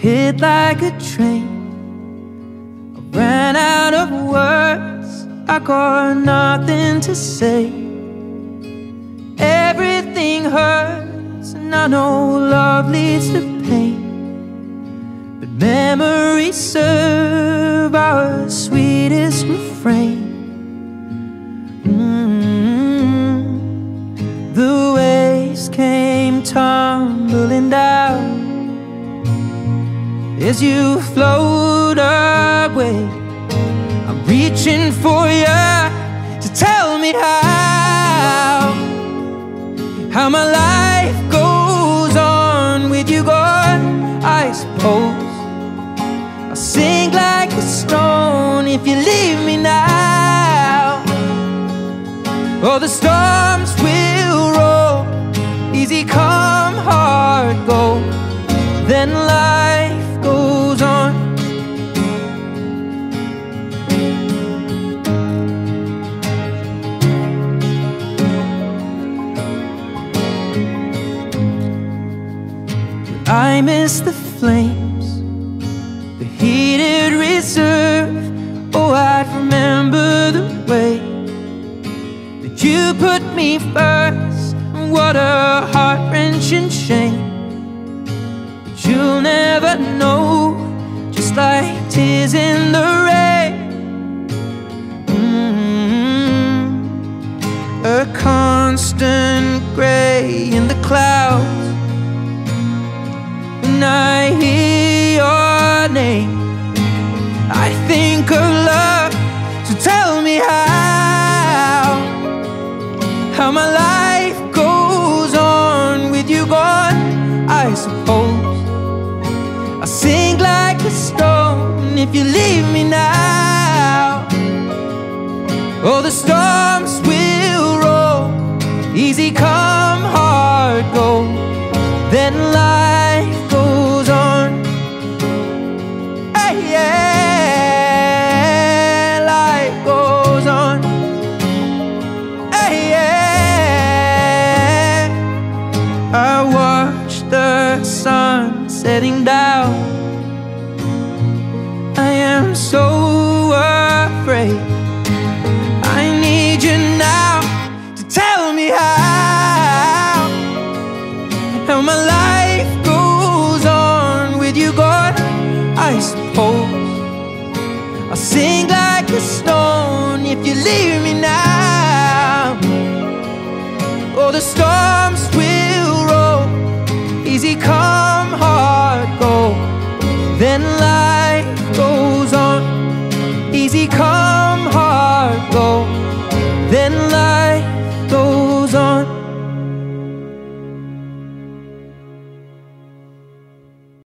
hit like a train. I ran out of words, I got nothing to say. Everything hurts, and I know love leads to pain. But memories serve our sweetest refrain. Mm. The waves came tumbling down as you float away. I'm reaching for you to tell me how how my life goes on with you gone. I suppose I'll sink like a stone if you leave me now. Oh, the storms I miss the flames, the heated reserve. Oh, I'd remember the way that you put me first. What a heart wrenching shame. But you'll never know, just like tears in the rain. Mm, A constant gray in the name, I think of love. So tell me how, how my life goes on with you gone. I suppose I sink like a stone if you leave me now. Oh, the storms setting down. I am so afraid. I need you now to tell me how how my life goes on with you gone. I suppose I'll sink like a stone if you leave me now. Oh, the storms will roll, easy come. Then